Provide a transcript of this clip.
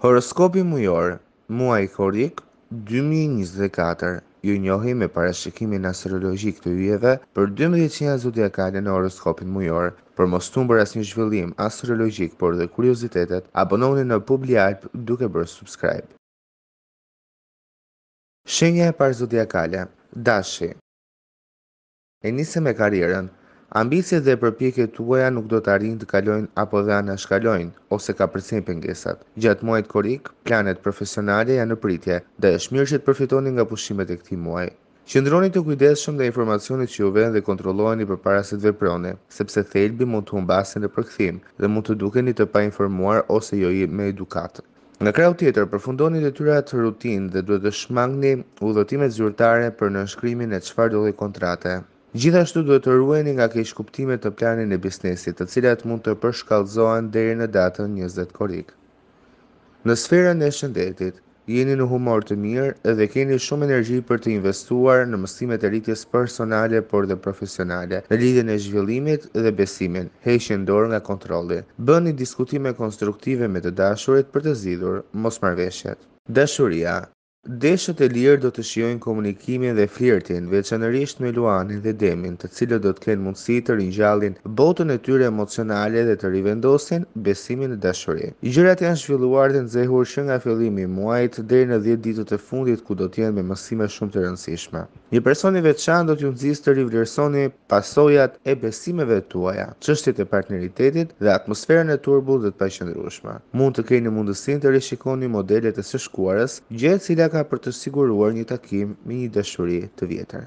Horoskopi mujor, muaji korrik, dy mijë e njëzet e katër, Ju njohim me parashikimin astrologjik të yjeve për dymbëdhjetë shenjat zodiakale në horoskopin mujor. Për mos humbur asnjë zhvillim astrologjik por dhe kuriozitetet, abonohuni në Publialb duke bërë subscribe. Shenja e parë zodiakale, Dashi. E nise me karrierën. Ambiciet dhe përpjekjet tuaja nuk do të arrijnë të kalojnë apo dhe anashkalojnë ose kapërcejnë pengesat. Gjatë muajit korrik, planet profesionale janë në pritje, ndaj është mirë që të përfitoni nga pushimet e këtij muaji. Qëndroni të kujdesshëm ndaj informacionit që ju vjen dhe kontrollojeni përpara se të veproni, sepse thelbi mund të humbasë në përkthim dhe mund të dukeni të painformuar ose jo me edukatë. Nga krahu tjetër, përfundoni detyrat rutinë dhe duhet të shmangni udhëtimet zyrtare për nënshkrimin e çfarëdolloj kontrate. Gjithashtu duhet të ruheni nga keqkuptimet në planin e biznesit, të cilat mund të përshkallëzohen deri në datën njëzet korrik. Në sferën e shëndetit, jeni në humor të mirë dhe keni shumë energji për të investuar në mësimet e rritjes personale por dhe profesionale, në lidhjen e zhvillimit dhe besimin, heqjen dorë nga kontrolli. Bëni diskutime konstruktive me të dashurit për të zgjidhur mosmarrëveshjet. Dashuria, Deshët e lirë do të shijojnë komunikimin dhe flirtin, veçanërisht me Luanin dhe Demin, të cilët do të kenë mundësi të ringjallin botën e tyre emocionale dhe të rivendosin besimin në dashuri. Gjërat janë zhvilluar dhe nxehur që nga fillimi i muajit deri në dhjetë ditët e fundit ku do të jenë me mësime shumë të rëndësishme. Një person i veçantë do t'ju nxisë të rivlerësoni pasojat e besimeve tuaja, çështjet e partneritetit dhe atmosferën e turbullt dhe të paqëndrueshme. Mund të keni mundësinë të rishikoni modelet e së shkuarës, gjë e cila ka për të siguruar një takim me një dashuri të vjetër.